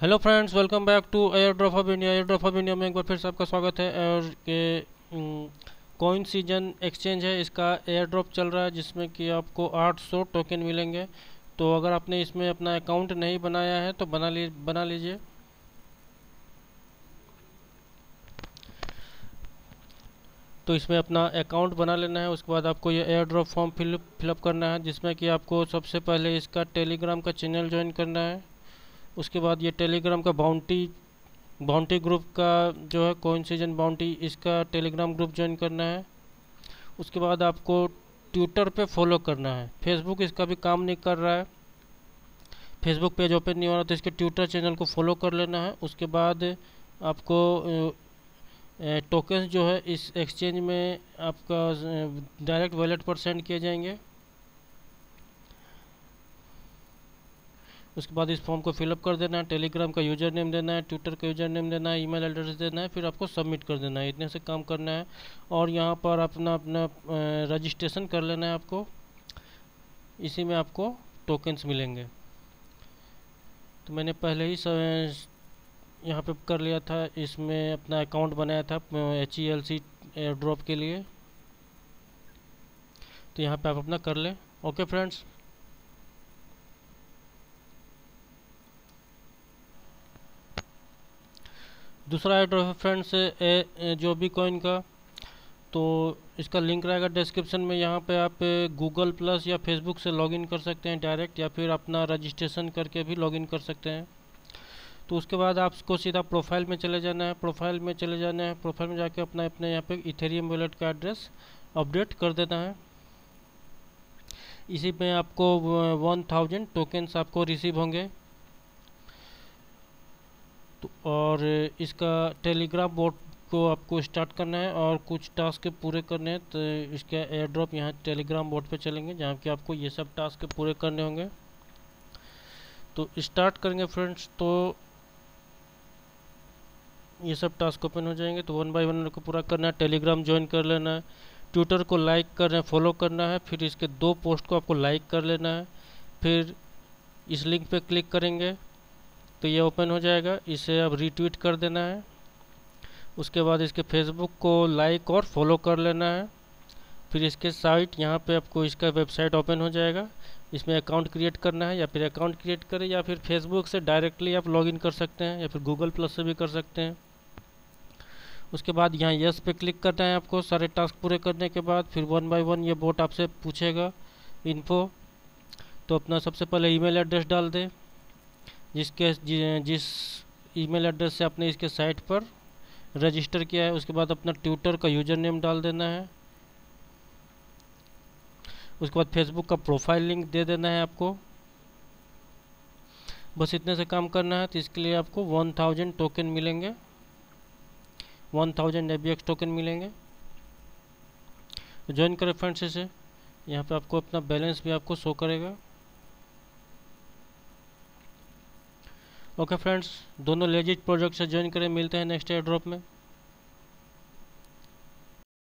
Hello friends welcome back to airdrop of India airdrop of India में एक बार फिर से आपका स्वागत है और के कॉइन सीज़न एक्सचेंज है। इसका एयर ड्रॉप चल रहा है जिसमें कि आपको 800 टोकन मिलेंगे। तो अगर आपने इसमें अपना अकाउंट नहीं बनाया है तो बना ली, बना लीजिए। तो इसमें अपना अकाउंट बना लेना है। उसके बाद आपको ये airdrop form fill fill up करना है, जिसमें कि आपको सबसे पहले इसका टेलीग्राम का चैनल ज्वाइन करना है। उसके बाद ये टेलीग्राम का बाउंटी बाउंटी ग्रुप का जो है कोइन सीज़न बाउंटी इसका टेलीग्राम ग्रुप ज्वाइन करना है। उसके बाद आपको ट्विटर पे फॉलो करना है। फेसबुक इसका भी काम नहीं कर रहा है। फेसबुक पेज ओपन नहीं हो रहा तो इसके ट्विटर चैनल को फॉलो कर लेना है। उसके बाद आपको टोकन्स जो है इस एक्सचेंज में आपका डायरेक्ट वॉलेट पर सेंड किए जाएँगे। उसके बाद इस फॉर्म को फिलअप कर देना है, टेलीग्राम का यूज़र नेम देना है, ट्विटर का यूज़र नेम देना है, ईमेल एड्रेस देना है, फिर आपको सबमिट कर देना है। इतने से काम करना है और यहाँ पर अपना अपना रजिस्ट्रेशन कर लेना है आपको। इसी में आपको टोकन्स मिलेंगे। तो मैंने पहले ही यहाँ पे कर लिया था। इसमें अपना अकाउंट बनाया था H E L C drop के लिए। तो यहाँ पे आप अपना कर लें। Okay friends. दूसरा ड्रॉप है फ्रेंड्स जो भी कॉइन का तो इसका लिंक रहेगा डिस्क्रिप्शन में। यहाँ पे आप गूगल प्लस या फेसबुक से लॉगिन कर सकते हैं डायरेक्ट या फिर अपना रजिस्ट्रेशन करके भी लॉगिन कर सकते हैं। तो उसके बाद आपको सीधा प्रोफ़ाइल में चले जाना है प्रोफ़ाइल में चले जाना है प्रोफ़ाइल में जाके अपना, अपने यहाँ पे इथेरियम वॉलेट का एड्रेस अपडेट कर देना है। इसी में आपको वन थाउज़ेंड टोकन्स आपको रिसीव होंगे। और इसका टेलीग्राम बोर्ड को आपको स्टार्ट करना है और कुछ टास्क पूरे करने हैं तो इसका एयर ड्रॉप यहाँ टेलीग्राम बोर्ड पे चलेंगे, जहाँ कि आपको ये सब टास्क पूरे करने होंगे। तो स्टार्ट करेंगे फ्रेंड्स तो ये सब टास्क ओपन हो जाएँगे तो वन बाय वन को पूरा करना है, टेलीग्राम ज्वाइन कर लेना है, ट्विटर को लाइक करना है, फॉलो करना है, फिर इसके दो पोस्ट को आपको लाइक कर लेना है, फिर इस लिंक पे क्लिक करेंगे तो ये ओपन हो जाएगा। इसे अब रीट्वीट कर देना है। उसके बाद इसके फेसबुक को लाइक और फॉलो कर लेना है। फिर इसके साइट यहाँ पे आपको इसका वेबसाइट ओपन हो जाएगा। इसमें अकाउंट क्रिएट करना है या फिर अकाउंट क्रिएट करें या फिर फेसबुक से डायरेक्टली आप लॉगिन कर सकते हैं या फिर गूगल प्लस से भी कर सकते हैं। उसके बाद यहाँ यस पे क्लिक करना है आपको। सारे टास्क पूरे करने के बाद फिर वन बाय वन ये बोट आपसे पूछेगा इन्फो तो अपना सबसे पहले ईमेल एड्रेस डाल दें। जिसके जिस ईमेल एड्रेस से आपने इसके साइट पर रजिस्टर किया है, उसके बाद अपना ट्विटर का यूज़र नेम डाल देना है। उसके बाद फेसबुक का प्रोफ़ाइल लिंक दे देना है आपको। बस इतने से काम करना है तो इसके लिए आपको वन थाउज़ेंड टोकन मिलेंगे। वन थाउज़ेंड ए टोकन मिलेंगे। ज्वाइन करें फ्रेंड्स इसे। यहाँ पे आपको अपना बैलेंस भी आपको शो करेगा। ओके फ्रेंड्स दोनों लेजिट प्रोजेक्ट से ज्वाइन करें. मिलते हैं नेक्स्ट एयर ड्रॉप में.